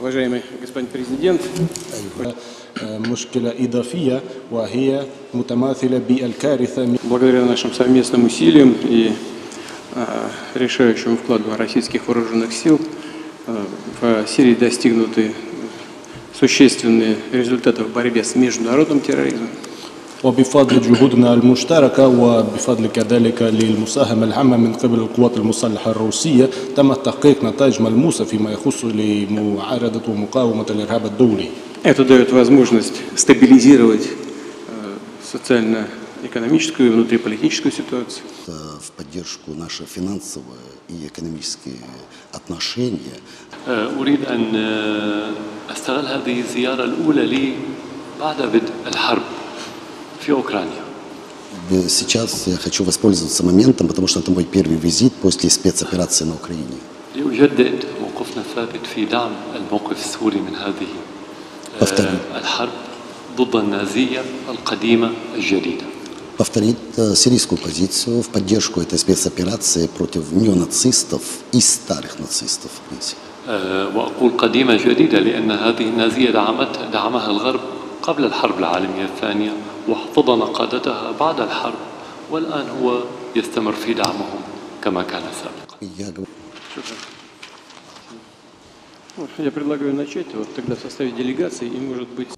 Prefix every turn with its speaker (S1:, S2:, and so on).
S1: Уважаемый господин президент,
S2: مشكلة إضافية وهي متماثلة بالكارثة
S1: благодаря нашим совместным усилиям и а, решающему вкладу российских вооруженных сил а, в Сирии достигнуты существенные результаты в борьбе с международным терроризмом.
S2: وبفضل جهودنا المشتركة وبفضل كذلك للمساهمة العامة من قبل القوات المسلحة الروسية تم تحقيق نتائج ملموسة فيما يخص لمعارضة ومقاومة الإرهاب الدولي
S1: Это дает возможность стабилизировать э, социально-экономическую и внутриполитическую ситуацию.
S3: Это в поддержку наши финансовые и экономические отношения.
S4: أريد أن أستغل هذه الزيارة الأولى لي بعد بدء الحرب في أوكرانيا
S3: Сейчас я хочу воспользоваться моментом, потому что это мой первый визит после спецоперации на Украине.
S4: لأجدد موقفنا الثابت في دعم الموقف السوري من هذه
S3: أفترض.
S4: آه، الحرب ضد النازية القديمة الجديدة
S3: Повторит э, сирийскую позицию в поддержку этой спецоперации против неонацистов и старых нацистов.
S4: آه، وأقول قديمة جديدة لأن هذه النازية دعمت دعمها الغرب قبل الحرب العالمية الثانية واحتضن قادتها بعد الحرب والآن هو يستمر في دعمهم كما كان سابقا
S3: Я говорю,
S1: Вот, Я предлагаю начать вот тогда в составе делегации и, может быть,